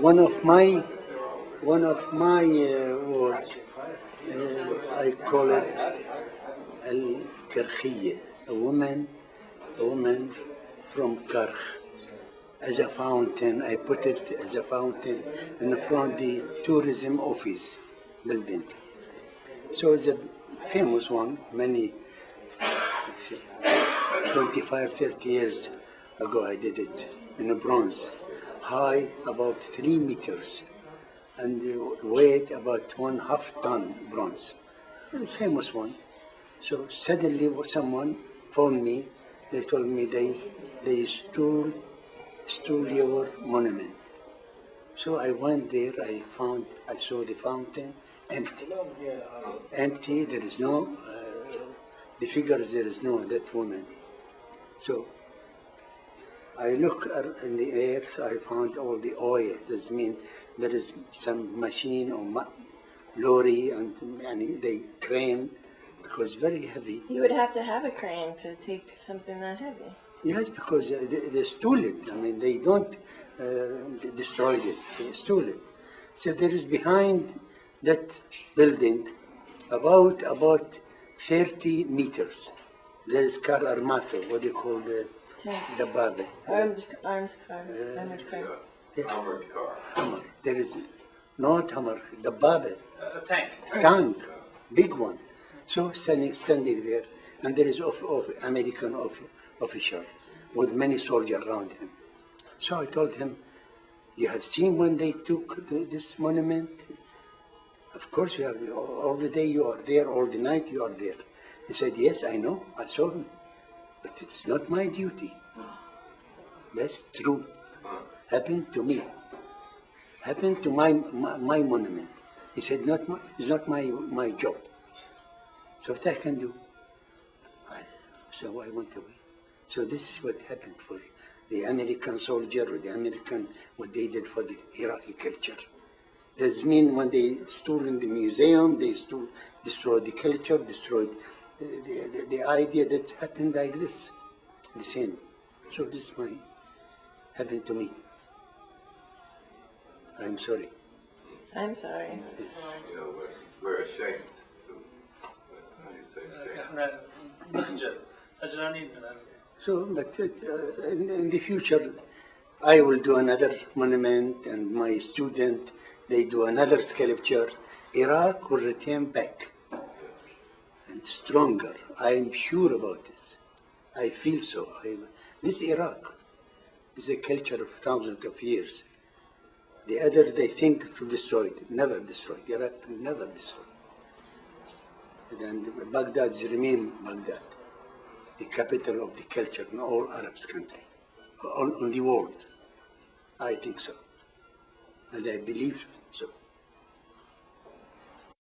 one of my one of my uh, work uh, I call it al a woman a woman from Karkh. As a fountain I put it as a fountain in front of the tourism office building. So it's a famous one many 25 30 years ago I did it in a bronze high about 3 meters and weight about one half ton bronze. Famous one. So suddenly someone phoned me. They told me they they stole stole your monument. So I went there. I found I saw the fountain empty. Empty. There is no uh, the figures. There is no that woman. So I look in the earth. I found all the oil. This mean there is some machine or ma- lorry and, and they crane because very heavy. You would have to have a crane to take something that heavy. Yes, because uh, they, they stole it. I mean, they don't uh, they destroyed it. They stole it. So there is behind that building about about 30 meters. There is car armato, what they call the Tank. the babe. Armed, armed car, armored car. Armored car. Hammer. There is not hammer, the babe. Uh, a tank. tank, big one. So standing, standing there, and there is of, of American of, official with many soldiers around him. So I told him, "You have seen when they took the, this monument? Of course, you have. All, all the day you are there, all the night you are there." He said, "Yes, I know. I saw him, but it's not my duty. That's true. Happened to me. Happened to my my, my monument." He said, not my, it's not my, my job. So what I can do? I, so I went away. So this is what happened for the American soldier or the American, what they did for the Iraqi culture. Does mean when they stole in the museum, they stole, destroyed the culture, destroyed the, the, the idea that happened like this, the same. So this my happened to me. I'm sorry. I'm sorry. Sorry. You know, we're, we're ashamed. Uh, ashamed. so, but uh, in, in the future, I will do another monument, and my student, they do another sculpture. Iraq will return back stronger. I am sure about this. I feel so. I, this Iraq is a culture of thousands of years. The others they think to destroy it, never destroyed. Iraq never destroyed. And Baghdad remain Baghdad the capital of the culture in all Arabs country, on, on the world. I think so. And I believe so.